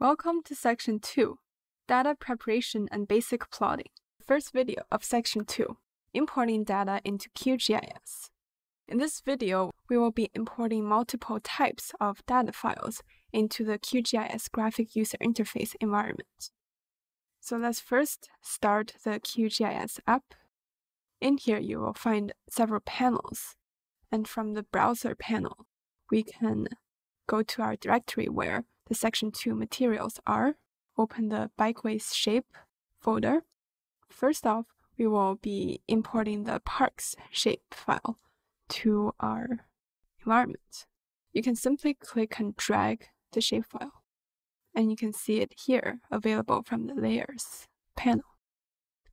Welcome to Section 2, Data Preparation and Basic Plotting. First video of Section 2, Importing Data into QGIS. In this video, we will be importing multiple types of data files into the QGIS Graphic User Interface environment. So let's first start the QGIS app. In here, you will find several panels. And from the browser panel, we can go to our directory where the section 2 materials are, open the bikeways shape folder. First off, we will be importing the parks shape file to our environment. You can simply click and drag the shapefile, and you can see it here available from the layers panel.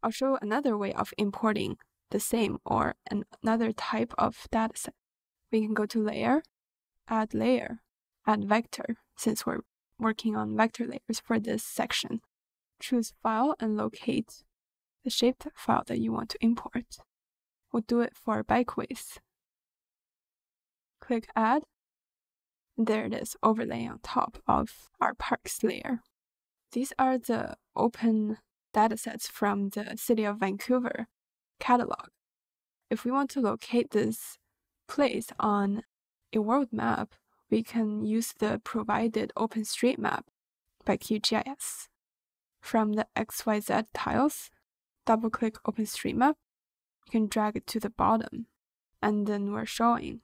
I'll show another way of importing the same or another type of dataset. We can go to layer, add layer, add vector, since we're working on vector layers for this section. Choose File and locate the shaped file that you want to import. We'll do it for bikeways. Click Add. There it is, overlay on top of our parks layer. These are the open datasets from the City of Vancouver catalog. If we want to locate this place on a world map, we can use the provided OpenStreetMap by QGIS. From the XYZ tiles, double click OpenStreetMap, you can drag it to the bottom, and then we're showing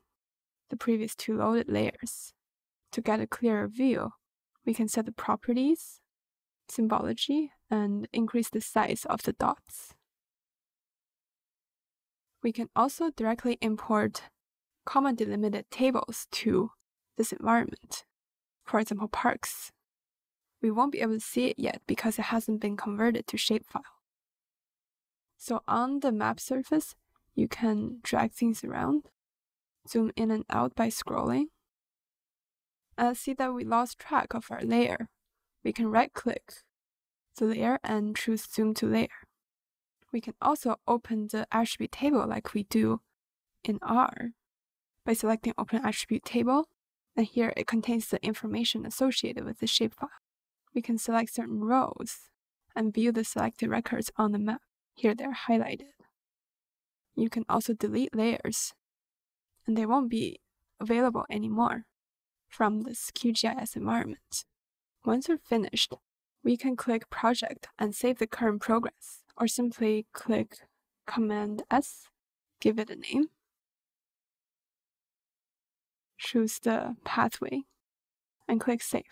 the previous two loaded layers. To get a clearer view, we can set the properties, symbology, and increase the size of the dots. We can also directly import comma delimited tables to this environment. For example, parks. We won't be able to see it yet because it hasn't been converted to shapefile. So on the map surface, you can drag things around, zoom in and out by scrolling. And see that we lost track of our layer. We can right click the layer and choose zoom to layer. We can also open the attribute table like we do in R by selecting open attribute table and here it contains the information associated with the shapefile. We can select certain rows and view the selected records on the map. Here they're highlighted. You can also delete layers, and they won't be available anymore from this QGIS environment. Once we're finished, we can click Project and save the current progress, or simply click Command S, give it a name, choose the pathway and click Save.